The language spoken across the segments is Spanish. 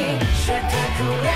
spectacular.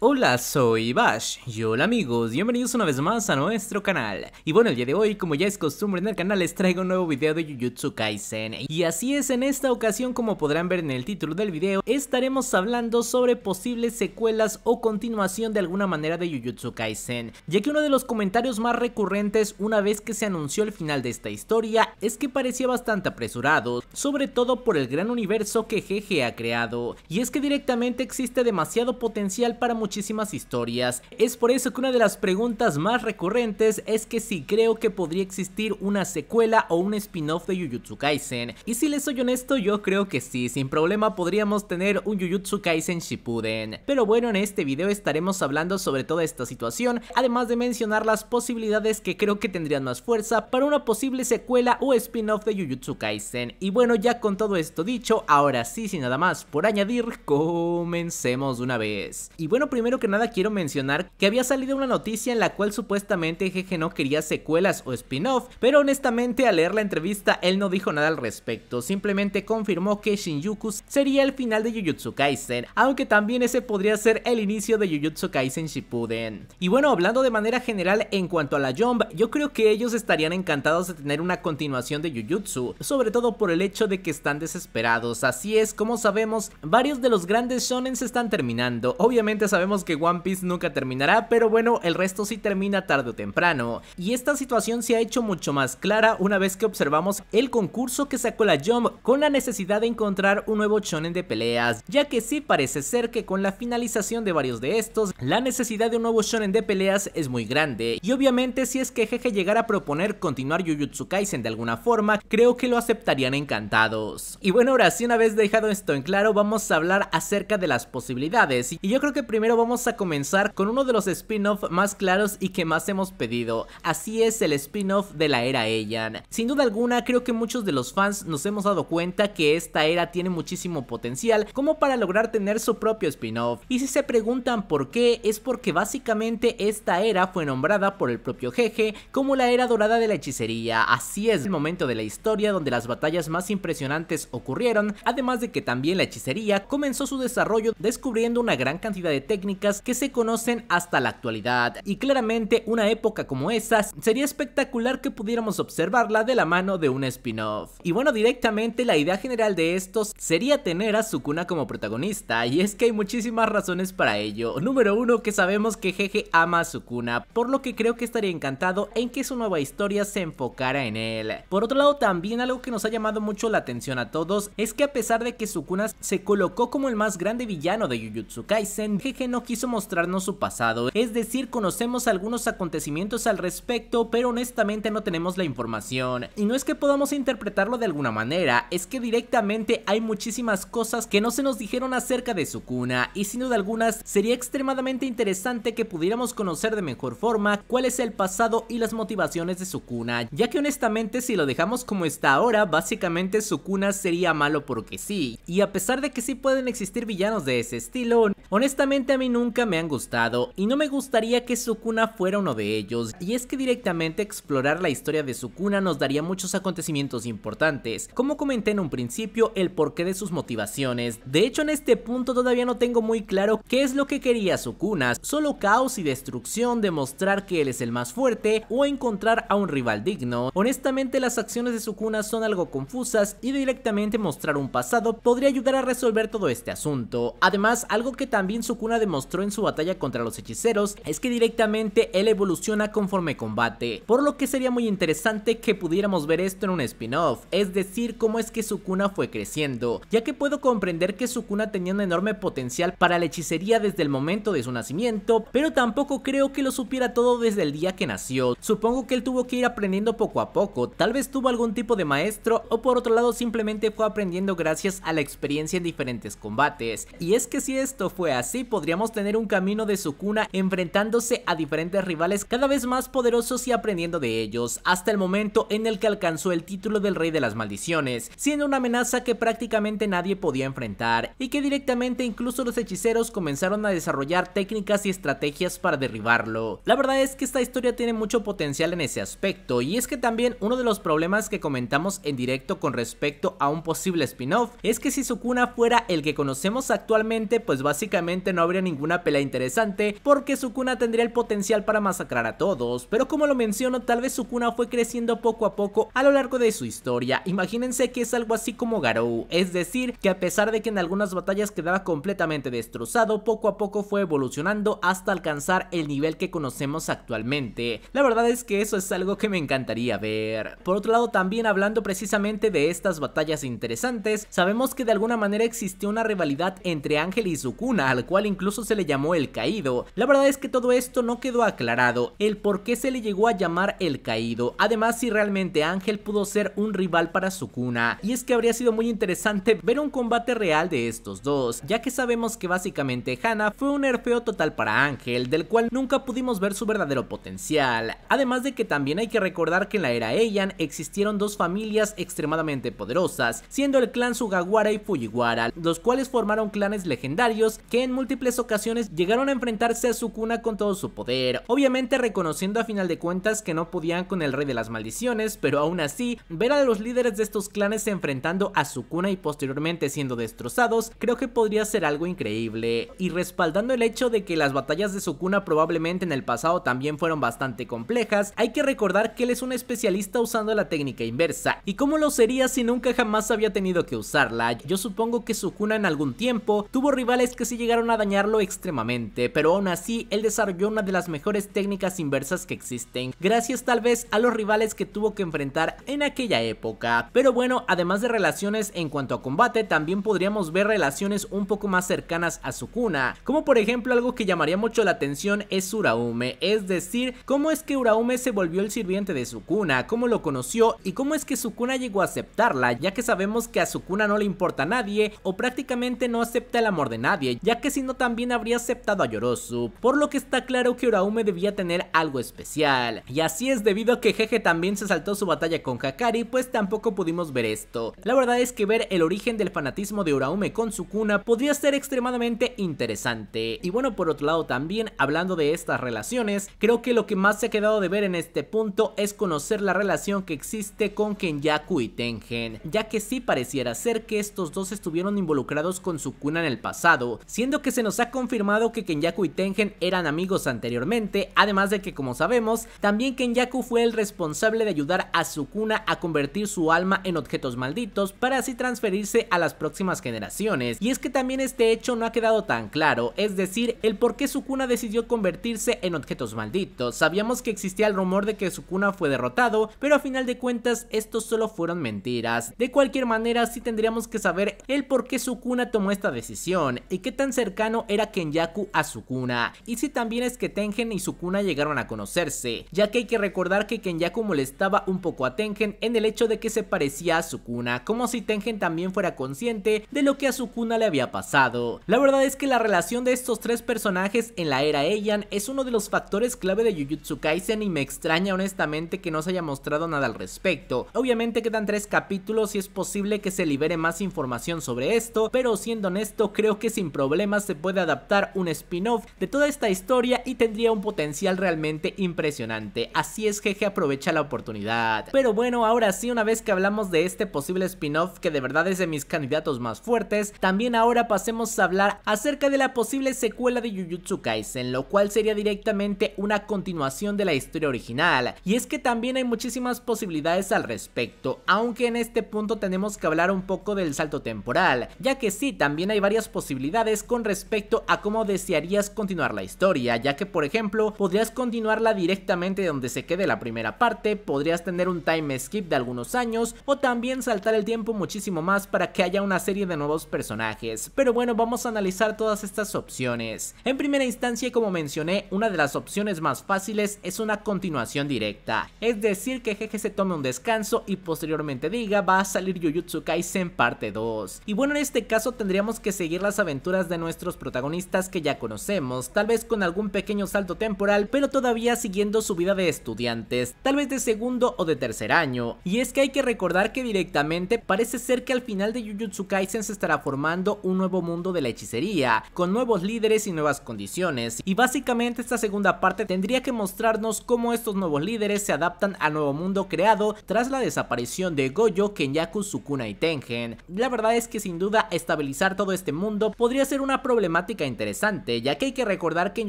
Hola, soy Bash. Y hola amigos, bienvenidos una vez más a nuestro canal. Y bueno, el día de hoy, como ya es costumbre en el canal, les traigo un nuevo video de Jujutsu Kaisen. Y así es, en esta ocasión, como podrán ver en el título del video Estaremos hablando sobre posibles secuelas o continuación de alguna manera de Jujutsu Kaisen. Ya que uno de los comentarios más recurrentes una vez que se anunció el final de esta historia Es que parecía bastante apresurado, sobre todo por el gran universo que Jeje ha creado. Y es que directamente existe demasiado potencial para muchísimas historias. Es por eso que una de las preguntas más recurrentes es que si creo que podría existir una secuela o un spin-off de Jujutsu Kaisen. Y si les soy honesto, yo creo que sí, sin problema podríamos tener un Jujutsu Kaisen Shippuden. Pero bueno, en este video estaremos hablando sobre toda esta situación, además de mencionar las posibilidades que creo que tendrían más fuerza para una posible secuela o spin-off de Jujutsu Kaisen. Y bueno, ya con todo esto dicho, ahora sí, sin nada más por añadir, comencemos una vez. Y bueno, primero que nada quiero mencionar que había salido una noticia en la cual supuestamente Jeje no quería secuelas o spin-off, pero honestamente al leer la entrevista él no dijo nada al respecto, simplemente confirmó que Shinjuku sería el final de Jujutsu Kaisen, aunque también ese podría ser el inicio de Jujutsu Kaisen Shippuden. Y bueno, hablando de manera general en cuanto a la Jump, yo creo que ellos estarían encantados de tener una continuación de Jujutsu, sobre todo por el hecho de que están desesperados, así es, como sabemos, varios de los grandes shonen se están terminando, obviamente sabemos que One Piece nunca terminará, pero bueno, el resto sí termina tarde o temprano. Y esta situación se ha hecho mucho más clara una vez que observamos el concurso que sacó la Jump con la necesidad de encontrar un nuevo shonen de peleas, ya que sí parece ser que con la finalización de varios de estos, la necesidad de un nuevo shonen de peleas es muy grande. Y obviamente si es que Jeje llegara a proponer continuar Jujutsu Kaisen de alguna forma, creo que lo aceptarían encantados. Y bueno, ahora sí una vez dejado esto en claro, vamos a hablar acerca de las posibilidades. Y yo creo que primero vamos a comenzar con uno de los spin-off más claros y que más hemos pedido. Así es el spin-off de la era Heian. Sin duda alguna, creo que muchos de los fans nos hemos dado cuenta que esta era tiene muchísimo potencial como para lograr tener su propio spin-off. Y si se preguntan por qué, es porque básicamente esta era fue nombrada por el propio Jeje como la era dorada de la hechicería. Así es el momento de la historia donde las batallas más impresionantes ocurrieron, además de que también la hechicería comenzó su desarrollo descubriendo una gran cantidad de técnicas que se conocen hasta la actualidad y claramente una época como esa sería espectacular que pudiéramos observarla de la mano de un spin-off. Y bueno, directamente la idea general de estos sería tener a Sukuna como protagonista y es que hay muchísimas razones para ello. Número uno, que sabemos que Jeje ama a Sukuna, por lo que creo que estaría encantado en que su nueva historia se enfocara en él. Por otro lado, también algo que nos ha llamado mucho la atención a todos es que a pesar de que Sukuna se colocó como el más grande villano de Jujutsu Kaisen, Jeje no quiso mostrarnos su pasado, es decir, conocemos algunos acontecimientos al respecto, pero honestamente no tenemos la información. Y no es que podamos interpretarlo de alguna manera, es que directamente hay muchísimas cosas que no se nos dijeron acerca de su cuna, y sin duda algunas sería extremadamente interesante que pudiéramos conocer de mejor forma cuál es el pasado y las motivaciones de su cuna, ya que honestamente si lo dejamos como está ahora, básicamente su cuna sería malo porque sí, y a pesar de que sí pueden existir villanos de ese estilo, honestamente a mí nunca me han gustado y no me gustaría que Sukuna fuera uno de ellos, y es que directamente explorar la historia de Sukuna nos daría muchos acontecimientos importantes, como comenté en un principio el porqué de sus motivaciones, de hecho en este punto todavía no tengo muy claro qué es lo que quería Sukuna, solo caos y destrucción, demostrar que él es el más fuerte o encontrar a un rival digno, honestamente las acciones de Sukuna son algo confusas y directamente mostrar un pasado podría ayudar a resolver todo este asunto, además algo que también Sukuna demostró mostró en su batalla contra los hechiceros es que directamente él evoluciona conforme combate, por lo que sería muy interesante que pudiéramos ver esto en un spin-off, es decir, cómo es que Sukuna fue creciendo, ya que puedo comprender que Sukuna tenía un enorme potencial para la hechicería desde el momento de su nacimiento, pero tampoco creo que lo supiera todo desde el día que nació, supongo que él tuvo que ir aprendiendo poco a poco, tal vez tuvo algún tipo de maestro o por otro lado simplemente fue aprendiendo gracias a la experiencia en diferentes combates, y es que si esto fue así podríamos tener un camino de Sukuna enfrentándose a diferentes rivales cada vez más poderosos y aprendiendo de ellos, hasta el momento en el que alcanzó el título del Rey de las Maldiciones, siendo una amenaza que prácticamente nadie podía enfrentar, y que directamente incluso los hechiceros comenzaron a desarrollar técnicas y estrategias para derribarlo. La verdad es que esta historia tiene mucho potencial en ese aspecto, y es que también uno de los problemas que comentamos en directo con respecto a un posible spin-off es que si Sukuna fuera el que conocemos actualmente, pues básicamente no habría ninguna pelea interesante, porque Sukuna tendría el potencial para masacrar a todos, pero como lo menciono, tal vez Sukuna fue creciendo poco a poco a lo largo de su historia. Imagínense que es algo así como Garou, es decir, que a pesar de que en algunas batallas quedaba completamente destrozado, poco a poco fue evolucionando hasta alcanzar el nivel que conocemos actualmente. La verdad es que eso es algo que me encantaría ver. Por otro lado, también hablando precisamente de estas batallas interesantes, sabemos que de alguna manera existió una rivalidad entre Ángel y Sukuna, al cual incluso se le llamó el Caído. La verdad es que todo esto no quedó aclarado, el por qué se le llegó a llamar el Caído, además si realmente Ángel pudo ser un rival para Sukuna, y es que habría sido muy interesante ver un combate real de estos dos, ya que sabemos que básicamente Hana fue un nerfeo total para Ángel, del cual nunca pudimos ver su verdadero potencial, además de que también hay que recordar que en la era Heian existieron dos familias extremadamente poderosas, siendo el clan Sugawara y Fujiwara, los cuales formaron clanes legendarios que en múltiples ocasiones llegaron a enfrentarse a Sukuna con todo su poder, obviamente reconociendo a final de cuentas que no podían con el rey de las maldiciones, pero aún así, ver a los líderes de estos clanes enfrentando a Sukuna y posteriormente siendo destrozados, creo que podría ser algo increíble, y respaldando el hecho de que las batallas de Sukuna probablemente en el pasado también fueron bastante complejas, hay que recordar que él es un especialista usando la técnica inversa, y cómo lo sería si nunca jamás había tenido que usarla, yo supongo que Sukuna en algún tiempo tuvo rivales que sí llegaron a dañarlo extremadamente, pero aún así él desarrolló una de las mejores técnicas inversas que existen, gracias tal vez a los rivales que tuvo que enfrentar en aquella época. Pero bueno, además de relaciones en cuanto a combate, también podríamos ver relaciones un poco más cercanas a Sukuna, como por ejemplo algo que llamaría mucho la atención es Uraume, es decir, cómo es que Uraume se volvió el sirviente de Sukuna, cómo lo conoció y cómo es que Sukuna llegó a aceptarla, ya que sabemos que a Sukuna no le importa a nadie o prácticamente no acepta el amor de nadie, ya que si no también habría aceptado a Yorosu, por lo que está claro que Uraume debía tener algo especial, y así es debido a que Jeje también se saltó su batalla con Hakari, pues tampoco pudimos ver esto. La verdad es que ver el origen del fanatismo de Uraume con Sukuna podría ser extremadamente interesante. Y bueno, por otro lado también, hablando de estas relaciones, creo que lo que más se ha quedado de ver en este punto es conocer la relación que existe con Kenyaku y Tengen, ya que sí pareciera ser que estos dos estuvieron involucrados con Sukuna en el pasado, siendo que se nos ha confirmado que Kenyaku y Tengen eran amigos anteriormente, además de que como sabemos, también Kenyaku fue el responsable de ayudar a Sukuna a convertir su alma en objetos malditos para así transferirse a las próximas generaciones. Y es que también este hecho no ha quedado tan claro, es decir, el por qué Sukuna decidió convertirse en objetos malditos. Sabíamos que existía el rumor de que Sukuna fue derrotado, pero a final de cuentas estos solo fueron mentiras. De cualquier manera sí tendríamos que saber el por qué Sukuna tomó esta decisión y qué tan cercano era Kenyaku a Sukuna. Y si también es que Tengen y Sukuna llegaron a conocerse, ya que hay que recordar que Kenyaku molestaba un poco a Tengen en el hecho de que se parecía a Sukuna, como si Tengen también fuera consciente de lo que a Sukuna le había pasado. La verdad es que la relación de estos tres personajes en la era Heian es uno de los factores clave de Jujutsu Kaisen y me extraña honestamente que no se haya mostrado nada al respecto. Obviamente quedan tres capítulos y es posible que se libere más información sobre esto, pero siendo honesto creo que sin problemas se puede adaptar un spin-off de toda esta historia y tendría un potencial realmente impresionante. Así es Jeje aprovecha la oportunidad. Pero bueno, ahora sí, una vez que hablamos de este posible spin-off que de verdad es de mis candidatos más fuertes, también ahora pasemos a hablar acerca de la posible secuela de Jujutsu Kaisen, lo cual sería directamente una continuación de la historia original. Y es que también hay muchísimas posibilidades al respecto, aunque en este punto tenemos que hablar un poco del salto temporal, ya que sí, también hay varias posibilidades con respecto a cómo desearías continuar la historia, ya que por ejemplo, podrías continuarla directamente donde se quede la primera parte, podrías tener un time skip de algunos años o también saltar el tiempo muchísimo más para que haya una serie de nuevos personajes. Pero bueno, vamos a analizar todas estas opciones. En primera instancia, como mencioné, una de las opciones más fáciles es una continuación directa, es decir que Jeje se tome un descanso y posteriormente diga va a salir Jujutsu Kaisen parte 2. Y bueno, en este caso tendríamos que seguir las aventuras de nuestros protagonistas que ya conocemos, tal vez con algún pequeño salto temporal, pero todavía siguiendo su vida de estudiantes, tal vez de segundo o de tercer año. Y es que hay que recordar que directamente parece ser que al final de Jujutsu Kaisen se estará formando un nuevo mundo de la hechicería, con nuevos líderes y nuevas condiciones, y básicamente esta segunda parte tendría que mostrarnos cómo estos nuevos líderes se adaptan al nuevo mundo creado tras la desaparición de Gojo, Kenyaku, Sukuna y Tengen. La verdad es que sin duda estabilizar todo este mundo podría ser una problemática interesante, ya que hay que recordar que en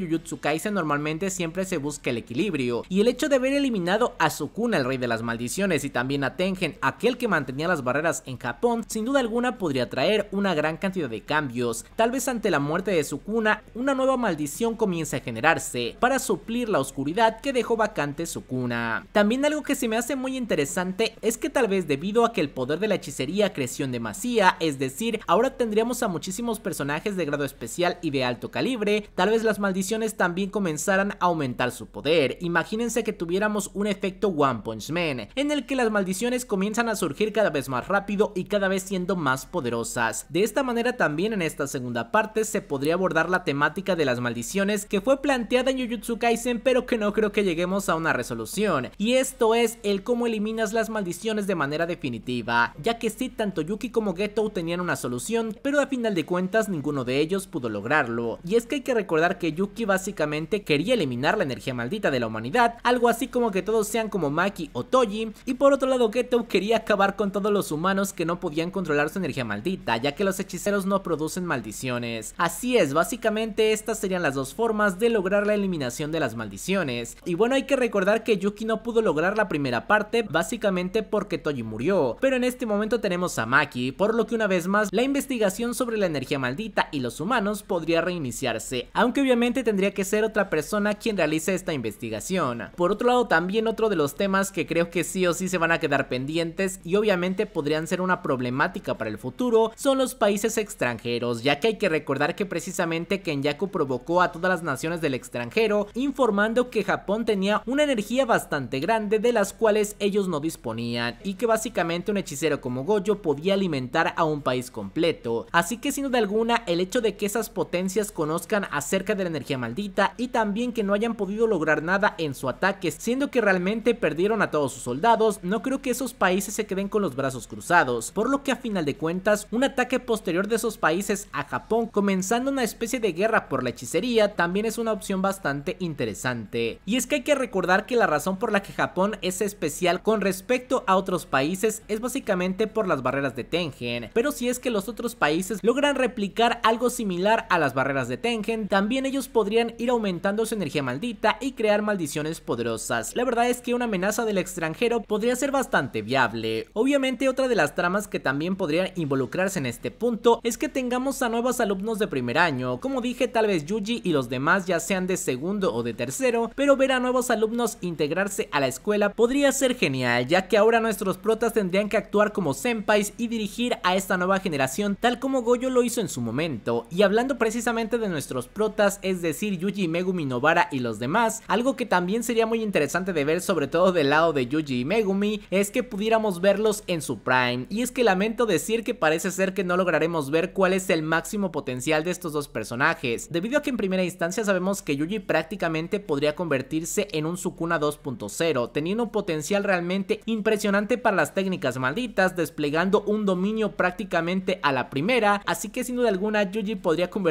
Jujutsu Kaisen normalmente siempre se busca el equilibrio, y el hecho de haber eliminado a Sukuna, el rey de las maldiciones, y también a Tengen, aquel que mantenía las barreras en Japón, sin duda alguna podría traer una gran cantidad de cambios. Tal vez ante la muerte de Sukuna, una nueva maldición comience a generarse, para suplir la oscuridad que dejó vacante Sukuna. También algo que se me hace muy interesante es que tal vez debido a que el poder de la hechicería creció en demasía, es decir, ahora tendríamos a muchísimos personajes de grado especial y de alto calibre, tal vez las maldiciones también comenzaran a aumentar su poder. Imagínense que tuviéramos un efecto One Punch Man, en el que las maldiciones comienzan a surgir cada vez más rápido y cada vez siendo más poderosas. De esta manera también en esta segunda parte se podría abordar la temática de las maldiciones que fue planteada en Jujutsu Kaisen pero que no creo que lleguemos a una resolución. Y esto es el cómo eliminas las maldiciones de manera definitiva, ya que sí tanto Yuki como Geto tenían una solución, pero a final de cuentas ninguno de ellos pudo Y es que hay que recordar que Yuki básicamente quería eliminar la energía maldita de la humanidad, algo así como que todos sean como Maki o Toji, y por otro lado Geto quería acabar con todos los humanos que no podían controlar su energía maldita, ya que los hechiceros no producen maldiciones. Así es, básicamente estas serían las dos formas de lograr la eliminación de las maldiciones. Y bueno, hay que recordar que Yuki no pudo lograr la primera parte, básicamente porque Toji murió, pero en este momento tenemos a Maki, por lo que una vez más la investigación sobre la energía maldita y los humanos podría reiniciarse, aunque obviamente tendría que ser otra persona quien realice esta investigación. Por otro lado también otro de los temas que creo que sí o sí se van a quedar pendientes y obviamente podrían ser una problemática para el futuro son los países extranjeros, ya que hay que recordar que precisamente Kenyaku provocó a todas las naciones del extranjero informando que Japón tenía una energía bastante grande de las cuales ellos no disponían y que básicamente un hechicero como Gojo podía alimentar a un país completo. Así que sin duda alguna el hecho de que esas potencias conozcan acerca de la energía maldita y también que no hayan podido lograr nada en su ataque siendo que realmente perdieron a todos sus soldados, no creo que esos países se queden con los brazos cruzados, por lo que a final de cuentas un ataque posterior de esos países a Japón comenzando una especie de guerra por la hechicería también es una opción bastante interesante. Y es que hay que recordar que la razón por la que Japón es especial con respecto a otros países es básicamente por las barreras de Tengen, pero si es que los otros países logran replicar algo similar a las barreras de Tengen, también ellos podrían ir aumentando su energía maldita y crear maldiciones poderosas. La verdad es que una amenaza del extranjero podría ser bastante viable. Obviamente otra de las tramas que también podrían involucrarse en este punto es que tengamos a nuevos alumnos de primer año, como dije tal vez Yuji y los demás ya sean de segundo o de tercero, pero ver a nuevos alumnos integrarse a la escuela podría ser genial, ya que ahora nuestros protas tendrían que actuar como senpais y dirigir a esta nueva generación tal como Goyo lo hizo en su momento. Y hablando precisamente de nuestros protas, es decir Yuji, Megumi, Nobara y los demás, algo que también sería muy interesante de ver sobre todo del lado de Yuji y Megumi es que pudiéramos verlos en su prime. Y es que lamento decir que parece ser que no lograremos ver cuál es el máximo potencial de estos dos personajes, debido a que en primera instancia sabemos que Yuji prácticamente podría convertirse en un Sukuna 2.0, teniendo un potencial realmente impresionante para las técnicas malditas, desplegando un dominio prácticamente a la primera, así que sin duda alguna Yuji podría convertirse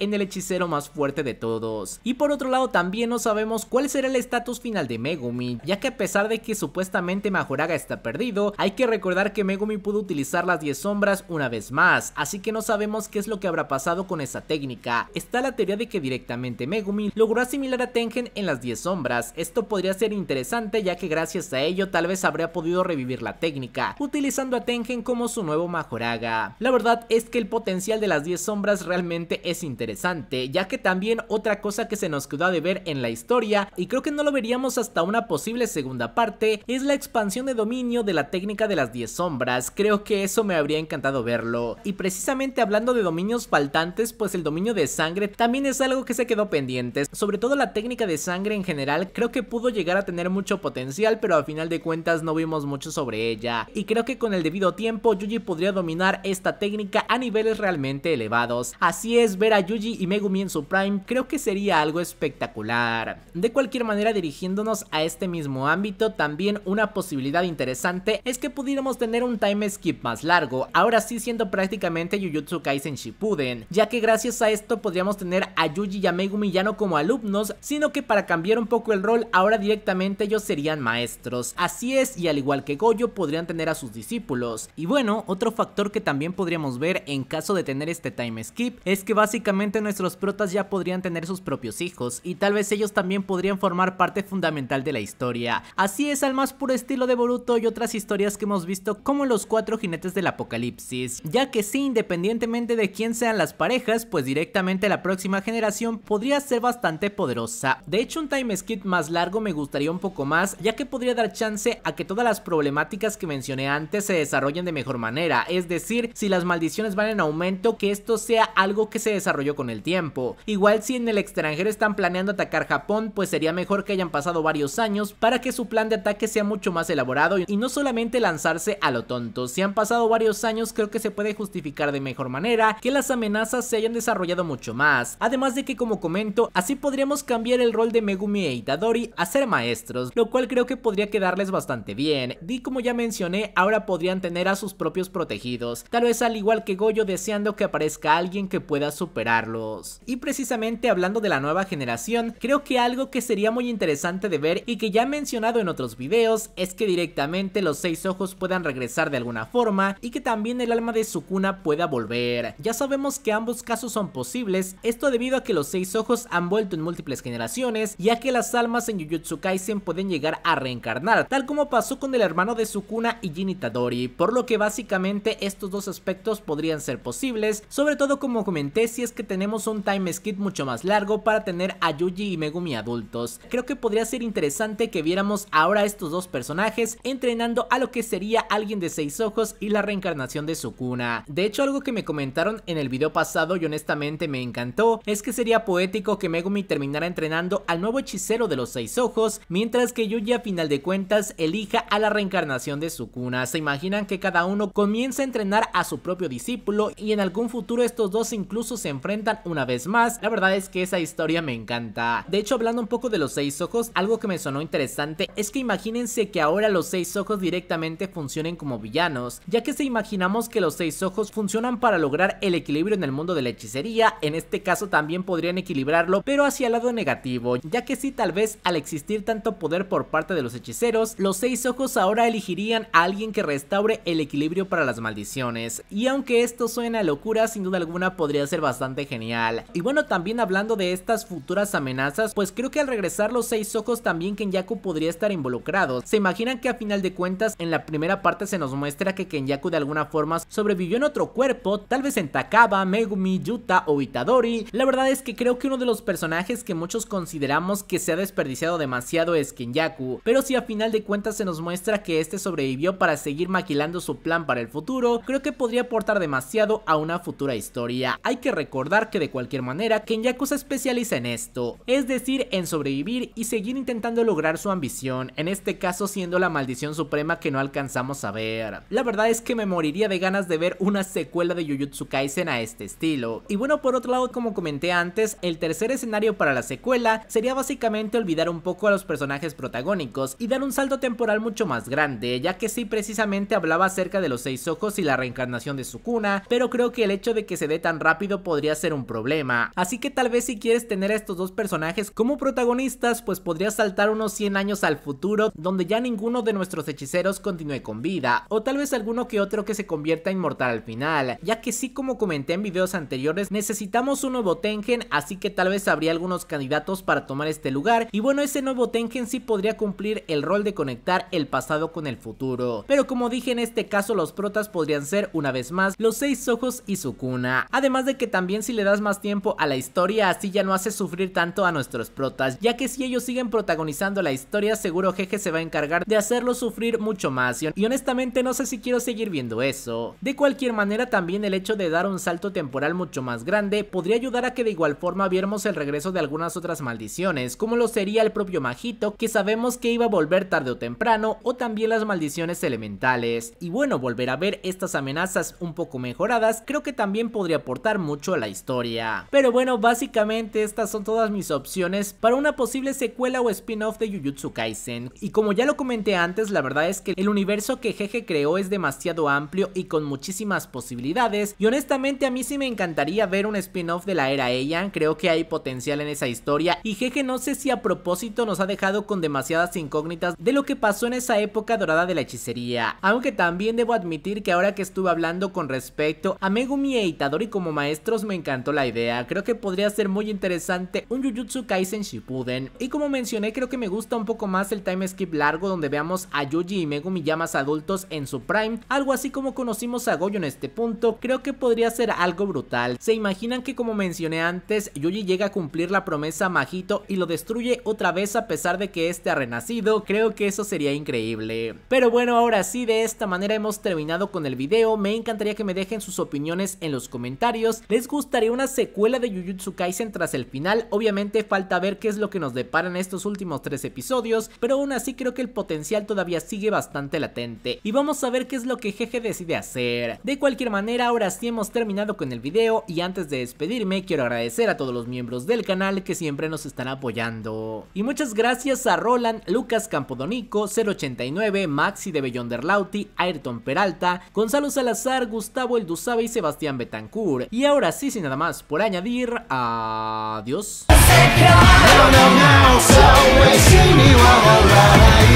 en el hechicero más fuerte de todos. Y por otro lado también no sabemos cuál será el estatus final de Megumi, ya que a pesar de que supuestamente Majoraga está perdido, hay que recordar que Megumi pudo utilizar las 10 sombras una vez más, así que no sabemos qué es lo que habrá pasado con esa técnica. Está la teoría de que directamente Megumi logró asimilar a Tengen en las 10 sombras, esto podría ser interesante ya que gracias a ello tal vez habría podido revivir la técnica, utilizando a Tengen como su nuevo Majoraga. La verdad es que el potencial de las 10 sombras realmente es interesante, ya que también otra cosa que se nos quedó de ver en la historia, y creo que no lo veríamos hasta una posible segunda parte, es la expansión de dominio de la técnica de las 10 sombras, creo que eso me habría encantado verlo. Y precisamente hablando de dominios faltantes, pues el dominio de sangre también es algo que se quedó pendiente, sobre todo la técnica de sangre en general, creo que pudo llegar a tener mucho potencial, pero al final de cuentas no vimos mucho sobre ella, y creo que con el debido tiempo Yuji podría dominar esta técnica a niveles realmente elevados. Así es ver a Yuji y Megumi en su prime, creo que sería algo espectacular. De cualquier manera, dirigiéndonos a este mismo ámbito, también una posibilidad interesante es que pudiéramos tener un time skip más largo, ahora sí siendo prácticamente Jujutsu Kaisen Shippuden, ya que gracias a esto podríamos tener a Yuji y a Megumi ya no como alumnos, sino que para cambiar un poco el rol, ahora directamente ellos serían maestros. Así es, y al igual que Goyo, podrían tener a sus discípulos. Y bueno, otro factor que también podríamos ver en caso de tener este time skip es que básicamente nuestros protas ya podrían tener sus propios hijos y tal vez ellos también podrían formar parte fundamental de la historia. Así es al más puro estilo de Boruto y otras historias que hemos visto como los cuatro jinetes del apocalipsis, ya que sí, independientemente de quién sean las parejas, pues directamente la próxima generación podría ser bastante poderosa. De hecho, un time skip más largo me gustaría un poco más, ya que podría dar chance a que todas las problemáticas que mencioné antes se desarrollen de mejor manera, es decir, si las maldiciones van en aumento, que esto sea algo que se desarrolló con el tiempo. Igual si en el extranjero están planeando atacar Japón, pues sería mejor que hayan pasado varios años para que su plan de ataque sea mucho más elaborado y no solamente lanzarse a lo tonto. Si han pasado varios años, creo que se puede justificar de mejor manera que las amenazas se hayan desarrollado mucho más. Además de que como comento, así podríamos cambiar el rol de Megumi e Itadori a ser maestros, lo cual creo que podría quedarles bastante bien. Di como ya mencioné, ahora podrían tener a sus propios protegidos, tal vez al igual que Goyo deseando que aparezca alguien que pueda superarlos. Y precisamente hablando de la nueva generación, creo que algo que sería muy interesante de ver y que ya he mencionado en otros videos es que directamente los seis ojos puedan regresar de alguna forma y que también el alma de Sukuna pueda volver. Ya sabemos que ambos casos son posibles, esto debido a que los seis ojos han vuelto en múltiples generaciones, ya que las almas en Jujutsu Kaisen pueden llegar a reencarnar, tal como pasó con el hermano de Sukuna y Jin Itadori, por lo que básicamente estos dos aspectos podrían ser posibles, sobre todo como comenté si es que tenemos un time skip mucho más largo para tener a Yuji y Megumi adultos. Creo que podría ser interesante que viéramos ahora estos dos personajes entrenando a lo que sería alguien de seis ojos y la reencarnación de Sukuna. De hecho algo que me comentaron en el video pasado y honestamente me encantó es que sería poético que Megumi terminara entrenando al nuevo hechicero de los seis ojos, mientras que Yuji a final de cuentas elija a la reencarnación de Sukuna. Se imaginan que cada uno comienza a entrenar a su propio discípulo y en algún futuro estos dos incluso se enfrentan una vez más. La verdad es que esa historia me encanta. De hecho, hablando un poco de los seis ojos, algo que me sonó interesante es que imagínense que ahora los seis ojos directamente funcionen como villanos, ya que si imaginamos que los seis ojos funcionan para lograr el equilibrio en el mundo de la hechicería, en este caso también podrían equilibrarlo, pero hacia el lado negativo, ya que si tal vez al existir tanto poder por parte de los hechiceros, los seis ojos ahora elegirían a alguien que restaure el equilibrio para las maldiciones, y aunque esto suena locura, sin duda alguna podría ser bastante genial. Y bueno, también hablando de estas futuras amenazas, pues creo que al regresar los seis ojos también Kenyaku podría estar involucrado. Se imaginan que a final de cuentas en la primera parte se nos muestra que Kenyaku de alguna forma sobrevivió en otro cuerpo, tal vez en Takaba, Megumi, Yuta o Itadori. La verdad es que creo que uno de los personajes que muchos consideramos que se ha desperdiciado demasiado es Kenyaku, pero si a final de cuentas se nos muestra que este sobrevivió para seguir maquilando su plan para el futuro, creo que podría aportar demasiado a una futura historia. Hay que recordar que de cualquier manera Kenyaku se especializa en esto, es decir, en sobrevivir y seguir intentando lograr su ambición, en este caso siendo la maldición suprema que no alcanzamos a ver. La verdad es que me moriría de ganas de ver una secuela de Jujutsu Kaisen a este estilo. Y bueno, por otro lado, como comenté antes, el tercer escenario para la secuela sería básicamente olvidar un poco a los personajes protagónicos y dar un salto temporal mucho más grande, ya que sí precisamente hablaba acerca de los seis ojos y la reencarnación de Sukuna, pero creo que el hecho de que se dé tan rápido podría ser un problema. Así que tal vez si quieres tener a estos dos personajes como protagonistas, pues podrías saltar unos 100 años al futuro, donde ya ninguno de nuestros hechiceros continúe con vida, o tal vez alguno que otro que se convierta inmortal al final, ya que sí como comenté en videos anteriores, necesitamos un nuevo Tengen, así que tal vez habría algunos candidatos para tomar este lugar, y bueno, ese nuevo Tengen sí podría cumplir el rol de conectar el pasado con el futuro, pero como dije en este caso los protas podrían ser una vez más los seis ojos y Sukuna, además de que también si le das más tiempo a la historia así ya no hace sufrir tanto a nuestros protas, ya que si ellos siguen protagonizando la historia seguro Jeje se va a encargar de hacerlo sufrir mucho más y honestamente no sé si quiero seguir viendo eso. De cualquier manera también el hecho de dar un salto temporal mucho más grande podría ayudar a que de igual forma viéramos el regreso de algunas otras maldiciones, como lo sería el propio Majito que sabemos que iba a volver tarde o temprano o también las maldiciones elementales. Y bueno, volver a ver estas amenazas un poco mejoradas creo que también podría aportar mucho mucho la historia. Pero bueno, básicamente estas son todas mis opciones para una posible secuela o spin-off de Jujutsu Kaisen. Y como ya lo comenté antes, la verdad es que el universo que Jeje creó es demasiado amplio y con muchísimas posibilidades. Y honestamente a mí sí me encantaría ver un spin-off de la era Heian, creo que hay potencial en esa historia. Y Jeje no sé si a propósito nos ha dejado con demasiadas incógnitas de lo que pasó en esa época dorada de la hechicería. Aunque también debo admitir que ahora que estuve hablando con respecto a Megumi e Itadori como maestros me encantó la idea. Creo que podría ser muy interesante un Jujutsu Kaisen Shippuden. Y como mencioné creo que me gusta un poco más el time skip largo donde veamos a Yuji y Megumi ya más adultos en su prime. Algo así como conocimos a Goyo en este punto. Creo que podría ser algo brutal. Se imaginan que como mencioné antes Yuji llega a cumplir la promesa a Majito y lo destruye otra vez a pesar de que este ha renacido. Creo que eso sería increíble. Pero bueno ahora sí de esta manera hemos terminado con el video. Me encantaría que me dejen sus opiniones en los comentarios. ¿Les gustaría una secuela de Jujutsu Kaisen tras el final? Obviamente falta ver qué es lo que nos deparan estos últimos tres episodios, pero aún así creo que el potencial todavía sigue bastante latente. Y vamos a ver qué es lo que Jeje decide hacer. De cualquier manera, ahora sí hemos terminado con el video y antes de despedirme quiero agradecer a todos los miembros del canal que siempre nos están apoyando. Y muchas gracias a Roland, Lucas Campodonico, 089, Maxi de Beyonderlauti, Ayrton Peralta, Gonzalo Salazar, Gustavo El y Sebastián Betancourt. Y ahora sí, sin nada más por añadir, adiós.